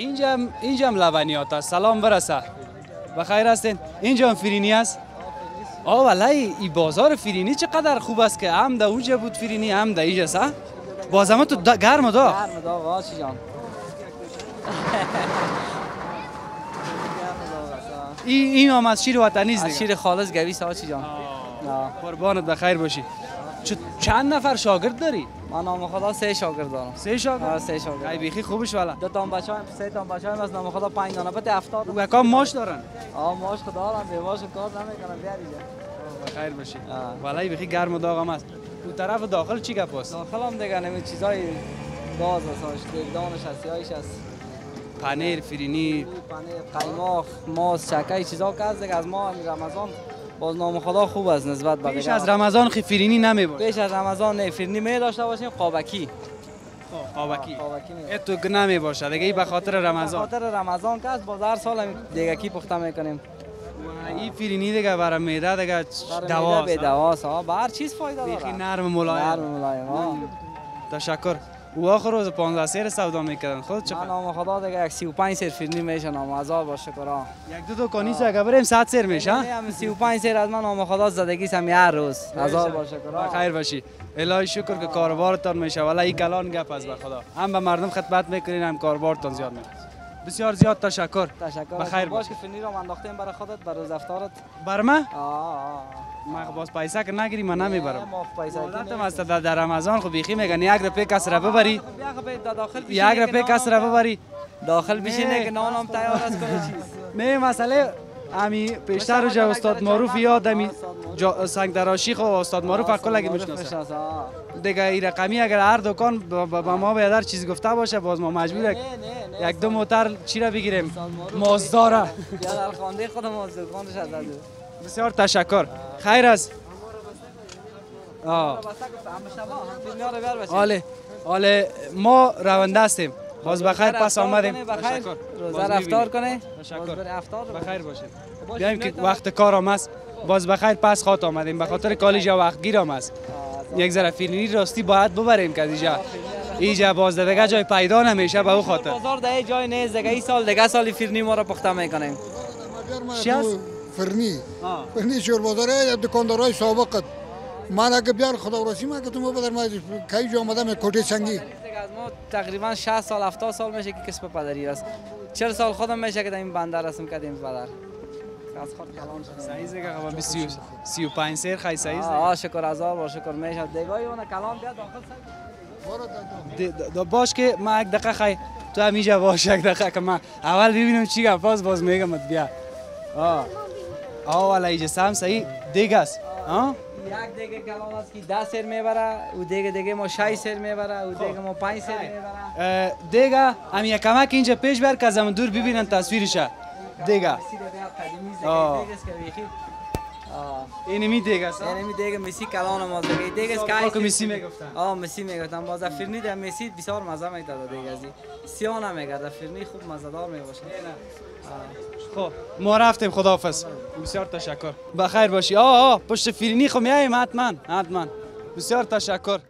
اینجا هم اینجا هم لبنیات است سلام برسه. بخیر هستین. اینجا هم فرینی است آه والله این بازار فرینی چقدر خوب است که هم در اونجا بود فرینی هم در اینجا سه بازم تو دا- گرم دا گرم دا آقا چی جان. این این هم از شیر وطنی است شیر خالص گویس آقا چی جان. قربانت بخیر باشی. چند نفر شاگرد داری؟ من نام خدا سه شاگرد دارم. سه شاگرد؟ آه، سه ای شاگرد بیخی خوبش والا دو تا بچه هم سه تا بچه هم از نام خدا پنج دانه بده هفتاد. و کام ماش دارن. آه ماش خدا دارم به ماش کار نمی‌کنم بیاری جان بخیر باشی. والله بیخی گرم و داغ هم است. تو طرف داخل چی گپ است؟ داخل هم دیگه نمی چیزای گاز هستش دگدانش هست سیاهیش هست پنیر فرینی پنیر قیماق ماست چکه چیزا که از دیگه از ما رمضان. باز نام خدا خوب است نسبت به پیش. از رمضان خی فرینی نمی باشه پیش از رمضان نه فرنی می داشته باشیم قابکی. قابکی. قابکی می ات تو نمی باشه دیگه به خاطر به رمضان. خاطر رمضان که از باز هر سال دیگه کی پخته می‌کنیم؟ این فرینی دیگه برای معده دیگه دوا دوا به دواست. ها به هر چیز فایده داره. نرم نرم ملایم ملایم ها تشکر. و آخر روز 15 سیر سودا می‌کردن خود من چقدر نام خدا دیگه یک 35 سر فرنی میشه نام هزار با شکر ها یک دو دکانی سه اگه بریم 100 سیر میشه نه هم 35 سر از من نام خدا زدگی هم هر روز هزار با شکر ها خیر باشی الهی شکر که کاروبارتان میشه ولی این کلان گپ است به خدا هم به مردم خدمت می‌کنین هم کاروبارتان زیاد میشه بسیار زیاد تشکر تشکر بخیر باش. که فرنی رو انداختیم برای خودت برای روز افطارت بر من آه آه من باز پیسه که نگیری من نمی‌برم ما عادتم است در در رمضان خب بیخی میگن یک روپیه کس را ببری یک روپیه کس را ببری داخل بشینه نه. که نانم تیار است چیز نه مسئله امی پیشتر جا استاد معروف یاد امی جا سنگ دراشی خو استاد معروف اکل اگه می‌شناسه. دیگه این رقمی اگر هر دکان به به ما به هر چیز گفته باشه باز ما مجبور یک دو موتر چی را بگیریم مازداره بیا در خانده خودم از دکانش از بسیار تشکر. خیر است آله آله ما رونده هستیم. باز بخیر پس آمدیم. تشکر. روزه می‌بینیم. کنه تشکر. بخیر باشید. باش، بیایم که وقت کارم است باز بخیر پس خاط آمدیم. به خاطر کالج وقت گیرم است آه، یک ذره فیلمی راستی باید ببریم که اینجا اینجا باز دیگه جای پیدا نمیشه به او خاطر. بازار ده جای نیست. دیگه این سال دیگه سالی فرنی ما رو پخته می‌کنیم. چی هست؟ فرنی. فرنی چور بازاره یا دکاندارای سابقت. من اگه بیار خدا راسی من که تو بدر ما کی جو آمدم کوټه سنگی. دیگه از ما تقریبا 60 سال 70 سال میشه که کسب پدری است. 40 سال خودم میشه که در این بندر رسم کردیم پدر. از خود کلان شدم سعی دیگه 20 35 سر خی سعی آه آه، شکر هزار با شکر میشه. دیگه اون کلان بیا داخل سر. باش که ما یک دقیقه خی تو همیجا باش یک دقیقه که من اول ببینم چی گپ باز باز میگم ات بیا. آه. والا اینجا سم صحیح دیگه است. آه؟ یک دیگه کلان است که 10 سر می‌بره و دیگه دیگه ما 6 سر می‌بره و دیگه ما 5 سر می‌بره. اه، دیگه هم یک کمک اینجا پیش بر که دور ببینن تصویرش. دیگه. این می دیگه است یعنی می دیگه مسی کلان ما دیگه دیگه است که که میسی می‌گفتن. آه مسی می‌گفتم باز فرنی در مسی بسیار مزه می‌داد دیگه ازی سیاه نمیگرد فرنی خوب مزه دار می‌باشه خب ما رفتیم خداحافظ. بسیار تشکر. بخیر باشی. آه آه پشت فرینی خب میایم حتما حتما. بسیار تشکر.